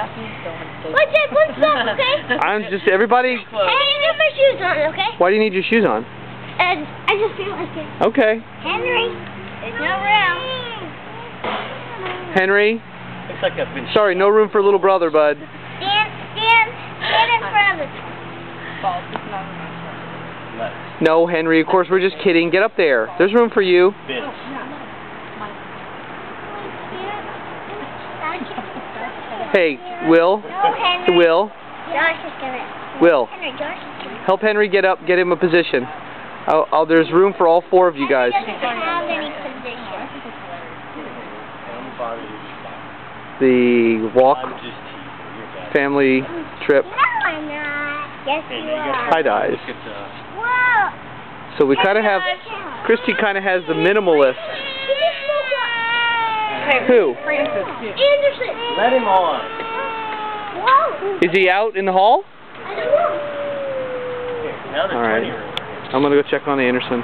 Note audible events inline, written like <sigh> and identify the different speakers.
Speaker 1: What's it? What's up, okay? <laughs>
Speaker 2: I'm just everybody.
Speaker 1: Hey, I have my shoes on, okay?
Speaker 2: Why do you need your shoes on?
Speaker 1: And I just feel like it.
Speaker 2: Okay,
Speaker 1: Henry, there's no room.
Speaker 2: Henry.
Speaker 3: Looks like I've been
Speaker 2: Sorry, no room for little brother, bud.
Speaker 1: Stand, stand, stand in front of it.
Speaker 2: No, Henry. Of course, we're just kidding. Get up there. There's room for you.
Speaker 3: Vince.
Speaker 2: Hey, Will.
Speaker 1: No, Henry.
Speaker 2: Will.
Speaker 1: Josh is gonna.
Speaker 2: Will.
Speaker 1: Henry, Josh is gonna.
Speaker 2: Help Henry get up. Get him a position. I'll, I'll, there's room for all four of you guys.
Speaker 1: Have any position.
Speaker 3: Don't bother you.
Speaker 2: The walk
Speaker 3: I'm just teasing. You're bad.
Speaker 2: family trip
Speaker 1: No, I'm not. Yes,
Speaker 3: Hey,
Speaker 1: you are.
Speaker 2: Tie dyes.
Speaker 3: Look at the...
Speaker 1: Whoa.
Speaker 2: So we kind of have. Christy kind of has the minimalist. Who? Francis.
Speaker 1: Anderson.
Speaker 3: Let him on.
Speaker 1: Whoa.
Speaker 2: Is he out in the hall?
Speaker 1: I don't know.
Speaker 3: Here, now
Speaker 2: All right.
Speaker 3: turning.
Speaker 2: I'm gonna go check on Anderson.